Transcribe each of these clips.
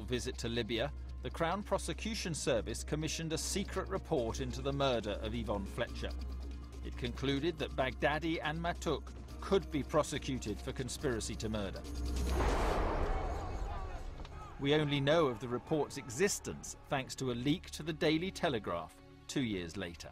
visit to Libya, the Crown Prosecution Service commissioned a secret report into the murder of Yvonne Fletcher. It concluded that Baghdadi and Matuk could be prosecuted for conspiracy to murder. We only know of the report's existence thanks to a leak to the Daily Telegraph two years later.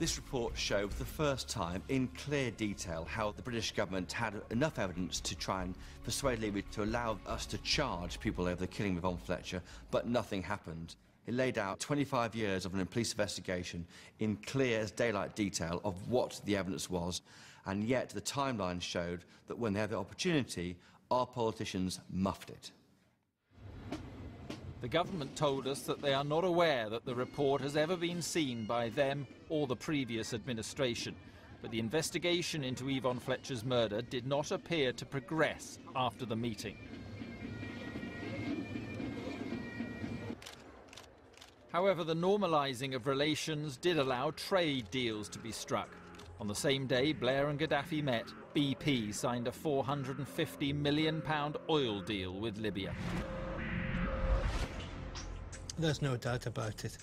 This report showed for the first time in clear detail how the British government had enough evidence to try and persuade Libya to allow us to charge people over the killing of Yvonne Fletcher, but nothing happened. It laid out 25 years of an police investigation in clear as daylight detail of what the evidence was, and yet the timeline showed that when they had the opportunity, our politicians muffed it. The government told us that they are not aware that the report has ever been seen by them or the previous administration. But the investigation into Yvonne Fletcher's murder did not appear to progress after the meeting. However, the normalising of relations did allow trade deals to be struck. On the same day Blair and Gaddafi met, BP signed a £450 million oil deal with Libya. There's no doubt about it.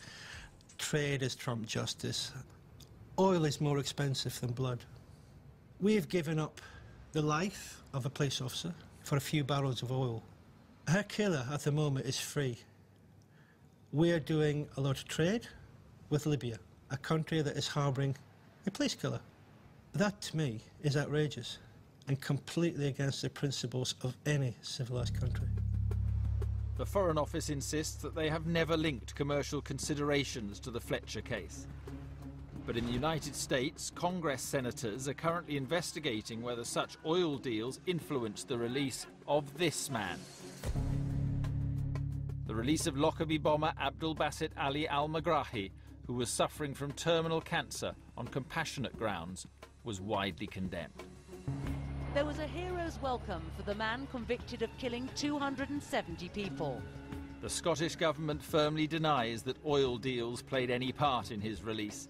Trade has trumped justice. Oil is more expensive than blood. We've given up the life of a police officer for a few barrels of oil. Her killer at the moment is free. We're doing a lot of trade with Libya, a country that is harbouring a police killer. That to me is outrageous and completely against the principles of any civilised country. The Foreign Office insists that they have never linked commercial considerations to the Fletcher case. But in the United States, Congress senators are currently investigating whether such oil deals influenced the release of this man. The release of Lockerbie bomber Abdul Basit Ali al Megrahi, who was suffering from terminal cancer on compassionate grounds, was widely condemned. There was a hero's welcome for the man convicted of killing 270 people. The Scottish government firmly denies that oil deals played any part in his release.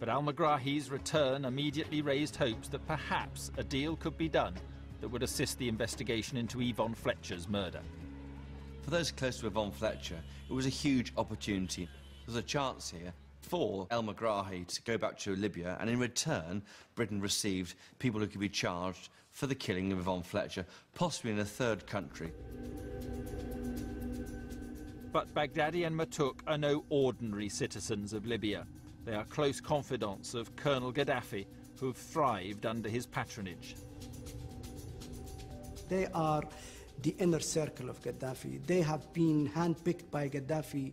But Al Megrahi's return immediately raised hopes that perhaps a deal could be done that would assist the investigation into Yvonne Fletcher's murder. For those close to Yvonne Fletcher, it was a huge opportunity. There's a chance here for El Megrahi to go back to Libya, and in return, Britain received people who could be charged for the killing of Yvonne Fletcher, possibly in a third country. But Baghdadi and Matuk are no ordinary citizens of Libya. They are close confidants of Colonel Gaddafi, who have thrived under his patronage. They are the inner circle of Gaddafi. They have been handpicked by Gaddafi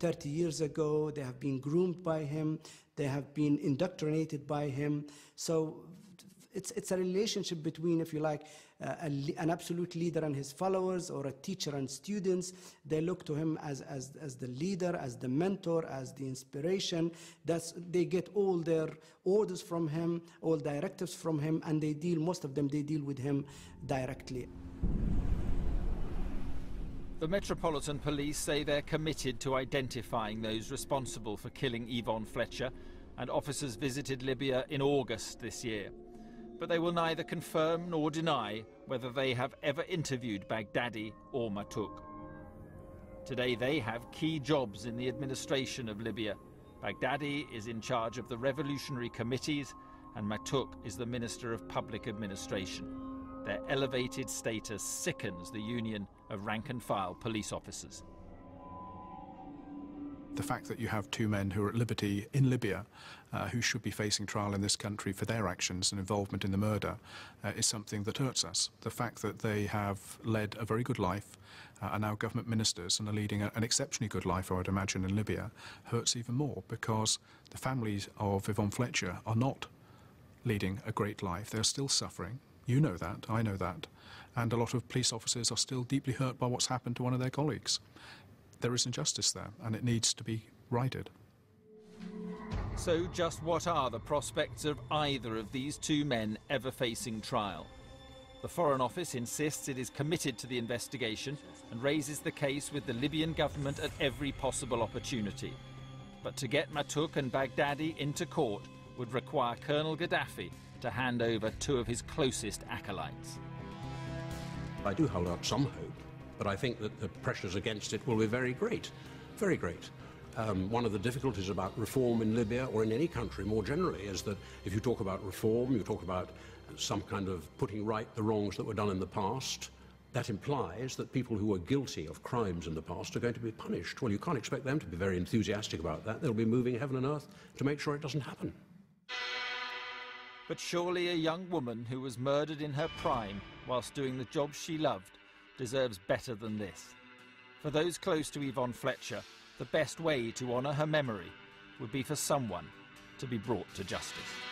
30 years ago. They have been groomed by him. They have been indoctrinated by him. So it's, it's a relationship between, if you like, uh, a, an absolute leader and his followers or a teacher and students. They look to him as, as, as the leader, as the mentor, as the inspiration. That's, they get all their orders from him, all directives from him, and they deal, most of them, they deal with him directly. The Metropolitan Police say they're committed to identifying those responsible for killing Yvonne Fletcher, and officers visited Libya in August this year but they will neither confirm nor deny whether they have ever interviewed Baghdadi or Matuk. Today they have key jobs in the administration of Libya. Baghdadi is in charge of the revolutionary committees and Matuk is the Minister of Public Administration. Their elevated status sickens the union of rank and file police officers the fact that you have two men who are at liberty in Libya uh, who should be facing trial in this country for their actions and involvement in the murder uh, is something that hurts us. The fact that they have led a very good life, uh, are now government ministers and are leading a, an exceptionally good life, I would imagine, in Libya, hurts even more because the families of Yvonne Fletcher are not leading a great life. They're still suffering. You know that, I know that. And a lot of police officers are still deeply hurt by what's happened to one of their colleagues there is injustice there and it needs to be righted. So, just what are the prospects of either of these two men ever facing trial? The Foreign Office insists it is committed to the investigation and raises the case with the Libyan government at every possible opportunity. But to get Matuk and Baghdadi into court would require Colonel Gaddafi to hand over two of his closest acolytes. I do hold out some hope but I think that the pressures against it will be very great, very great. Um, one of the difficulties about reform in Libya or in any country more generally is that if you talk about reform, you talk about some kind of putting right the wrongs that were done in the past, that implies that people who were guilty of crimes in the past are going to be punished. Well, you can't expect them to be very enthusiastic about that. They'll be moving heaven and earth to make sure it doesn't happen. But surely a young woman who was murdered in her prime whilst doing the job she loved deserves better than this. For those close to Yvonne Fletcher, the best way to honour her memory would be for someone to be brought to justice.